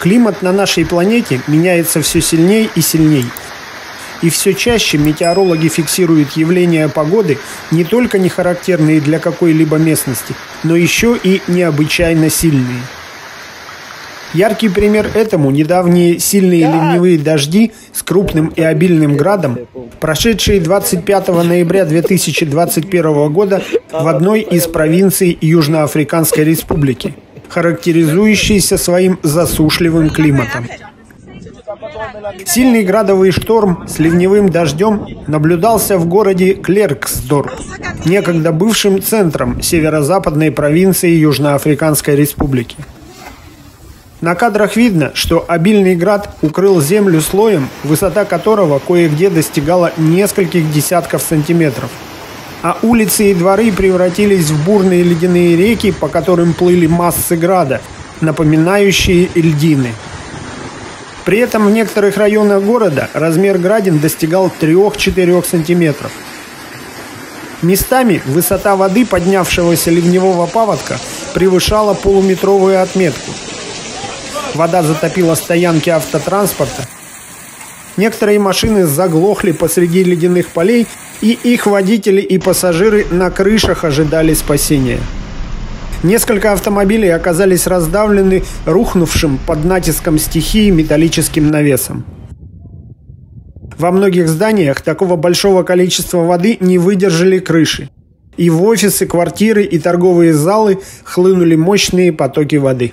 Климат на нашей планете меняется все сильнее и сильнее. И все чаще метеорологи фиксируют явления погоды не только не характерные для какой-либо местности, но еще и необычайно сильные. Яркий пример этому – недавние сильные ливневые дожди с крупным и обильным градом, прошедшие 25 ноября 2021 года в одной из провинций Южноафриканской Республики, характеризующиеся своим засушливым климатом. Сильный градовый шторм с ливневым дождем наблюдался в городе Клерксдорп, некогда бывшим центром северо-западной провинции Южноафриканской Республики. На кадрах видно, что обильный град укрыл землю слоем, высота которого кое-где достигала нескольких десятков сантиметров. А улицы и дворы превратились в бурные ледяные реки, по которым плыли массы града, напоминающие льдины. При этом в некоторых районах города размер градин достигал 3-4 сантиметров. Местами высота воды поднявшегося ливневого паводка превышала полуметровую отметку – Вода затопила стоянки автотранспорта. Некоторые машины заглохли посреди ледяных полей, и их водители и пассажиры на крышах ожидали спасения. Несколько автомобилей оказались раздавлены рухнувшим под натиском стихии металлическим навесом. Во многих зданиях такого большого количества воды не выдержали крыши. И в офисы, квартиры и торговые залы хлынули мощные потоки воды.